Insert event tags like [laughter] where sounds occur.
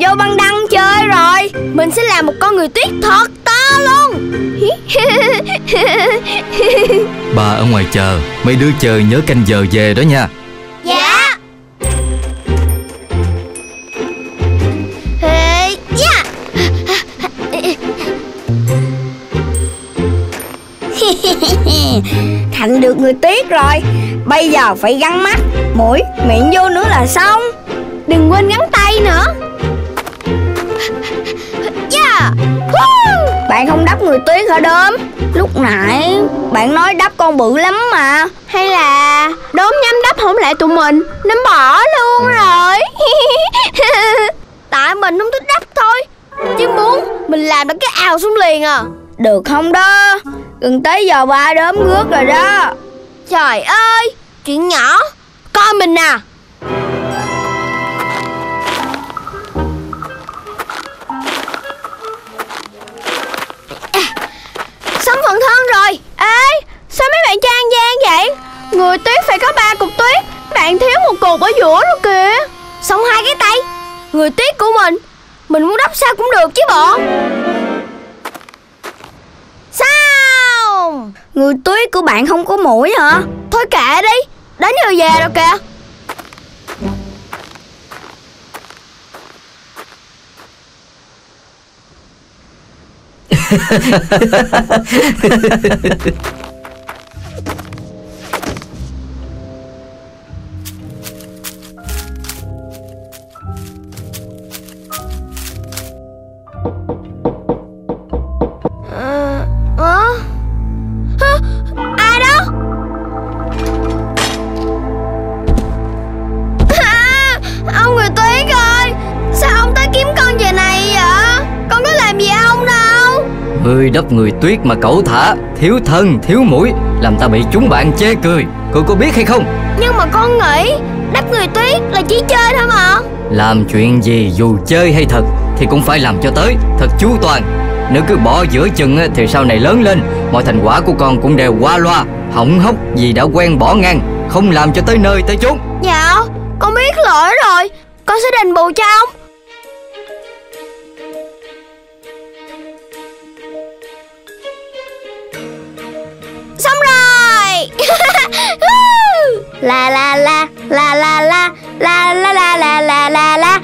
vô băng đăng chơi rồi. Mình sẽ làm một con người tuyết thật to luôn. [laughs] Bà ở ngoài chờ Mấy đứa chơi nhớ canh giờ về đó nha. Dạ. Dạ. [laughs] Thành được người tuyết rồi. Bây giờ phải gắn mắt Mũi, miệng vô nữa là xong. Đừng quên gắn tay nữa. Yeah. Woo. Bạn không đắp người tuyết hả đốm? Lúc nãy bạn nói đắp con bự lắm mà. Hay là đốm nhắm đắp không lại tụi mình Nên bỏ luôn rồi. [laughs] Tại mình không thích đắp thôi Chứ muốn mình làm được cái ào xuống liền à. Được không đó? Gần tới giờ ba đốm rước rồi đó. Trời ơi Chuyện nhỏ. Coi mình nè Xong Người tuyết phải có ba cục tuyết. Bạn thiếu một cục ở giữa rồi kìa. Xong hai cái tay. Người tuyết của mình Mình muốn đắp sao cũng được chứ bộ. Sao Người tuyết của bạn không có mũi hả? Thôi kệ đi Đến giờ về rồi kìa [laughs] Ờ, ờ? Hả? Ai đó? À, ông người tuyết ơi Sao ông tới kiếm con về này vậy Con có làm gì ông đâu Người đắp người tuyết mà cẩu thả Thiếu thân, thiếu mũi Làm ta bị chúng bạn chê cười Cô có biết hay không Nhưng mà con nghĩ Đắp người tuyết là chỉ chơi thôi mà Làm chuyện gì dù chơi hay thật thì cũng phải làm cho tới Thật chu toàn Nếu cứ bỏ giữa chừng thì sau này lớn lên Mọi thành quả của con cũng đều qua loa Hỏng hóc vì đã quen bỏ ngang Không làm cho tới nơi tới chốn Dạ Con biết lỗi rồi Con sẽ đền bù cho ông Xong rồi La la la La la la La la la la la la la